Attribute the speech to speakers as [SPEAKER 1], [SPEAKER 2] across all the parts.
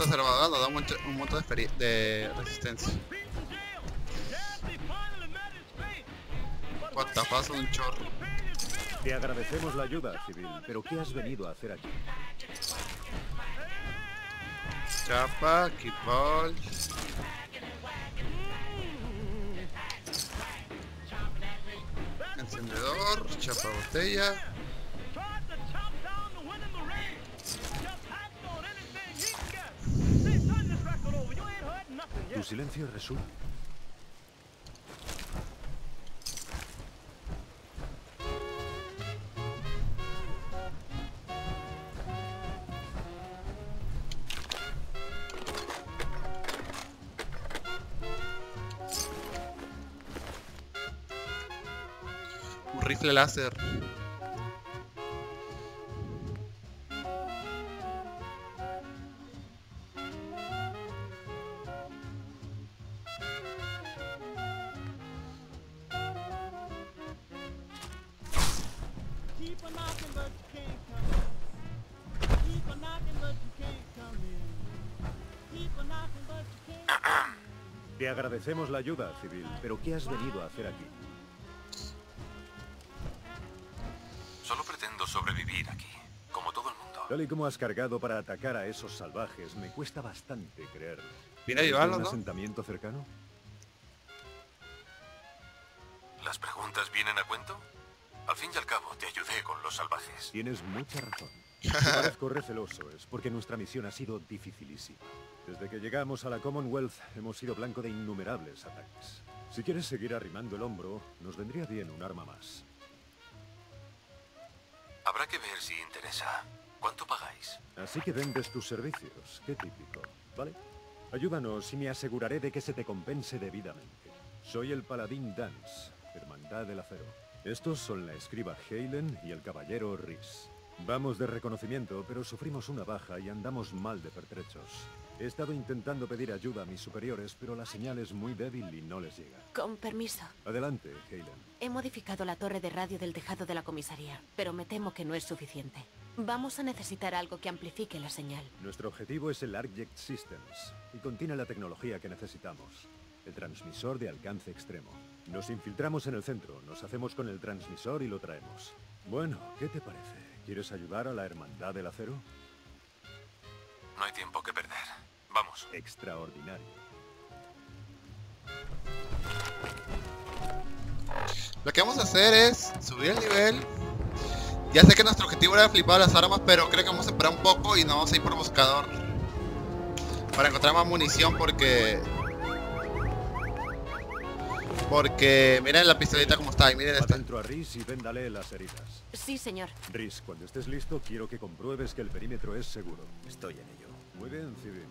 [SPEAKER 1] Nuestro observador nos da un montón, un montón de, de resistencia. What the fuck, un chorro.
[SPEAKER 2] Te agradecemos la ayuda, civil, pero ¿qué has venido a hacer aquí?
[SPEAKER 1] Chapa, keep ball. Encendedor, chapa botella.
[SPEAKER 2] Tu silencio resuena.
[SPEAKER 1] Un rifle láser.
[SPEAKER 2] Te agradecemos la ayuda, civil, pero ¿qué has venido a hacer aquí?
[SPEAKER 3] Solo pretendo sobrevivir aquí, como todo el mundo.
[SPEAKER 2] Tal y como has cargado para atacar a esos salvajes, me cuesta bastante creerlo.
[SPEAKER 1] Viene a
[SPEAKER 2] ¿Es de
[SPEAKER 1] llevarlo,
[SPEAKER 2] un
[SPEAKER 1] ¿no?
[SPEAKER 2] asentamiento cercano?
[SPEAKER 3] ¿Las preguntas vienen a cuento? Al fin y al cabo, te ayudé con los salvajes.
[SPEAKER 2] Tienes mucha razón. Si parezco receloso es porque nuestra misión ha sido dificilísima. Desde que llegamos a la Commonwealth hemos sido blanco de innumerables ataques. Si quieres seguir arrimando el hombro, nos vendría bien un arma más.
[SPEAKER 3] Habrá que ver si interesa. ¿Cuánto pagáis?
[SPEAKER 2] Así que vendes tus servicios. Qué típico. ¿Vale? Ayúdanos y me aseguraré de que se te compense debidamente. Soy el paladín Dance, Hermandad del Acero. Estos son la escriba Halen y el caballero Rhys. Vamos de reconocimiento, pero sufrimos una baja y andamos mal de pertrechos. He estado intentando pedir ayuda a mis superiores, pero la señal es muy débil y no les llega.
[SPEAKER 4] Con permiso.
[SPEAKER 2] Adelante, Halen.
[SPEAKER 4] He modificado la torre de radio del tejado de la comisaría, pero me temo que no es suficiente. Vamos a necesitar algo que amplifique la señal.
[SPEAKER 2] Nuestro objetivo es el Arcjet Systems y contiene la tecnología que necesitamos. El transmisor de alcance extremo. Nos infiltramos en el centro, nos hacemos con el transmisor y lo traemos. Bueno, ¿qué te parece? ¿Quieres ayudar a la Hermandad del Acero?
[SPEAKER 3] No hay tiempo que perder. Vamos.
[SPEAKER 2] Extraordinario.
[SPEAKER 1] Lo que vamos a hacer es subir el nivel. Ya sé que nuestro objetivo era flipar las armas, pero creo que vamos a esperar un poco y nos vamos a ir por buscador. Para encontrar más munición porque... Porque miren la pistolita como está y miren esta.
[SPEAKER 2] dentro a Rhys y véndale las heridas.
[SPEAKER 4] Sí, señor.
[SPEAKER 2] Rhys, cuando estés listo, quiero que compruebes que el perímetro es seguro.
[SPEAKER 5] Estoy en ello.
[SPEAKER 2] Muy bien, civil.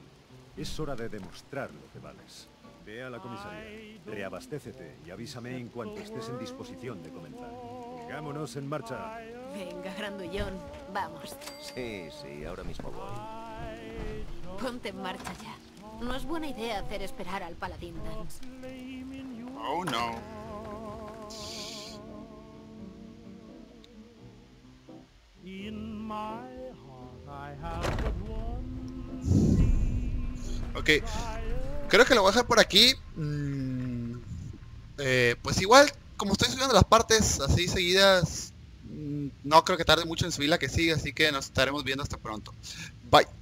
[SPEAKER 2] Es hora de demostrar lo que vales. Ve a la comisaría, reabastécete y avísame en cuanto estés en disposición de comenzar. Pongámonos en marcha.
[SPEAKER 4] Venga, grandullón. Vamos.
[SPEAKER 5] Sí, sí, ahora mismo voy.
[SPEAKER 4] Ponte en marcha ya. No es buena idea hacer esperar al paladín Dance.
[SPEAKER 1] Oh no.
[SPEAKER 6] In my heart I have but one
[SPEAKER 1] Ok. Creo que lo voy a dejar por aquí. Mm, eh, pues igual, como estoy subiendo las partes así seguidas, mm, no creo que tarde mucho en subir la que sigue, así que nos estaremos viendo hasta pronto. Bye.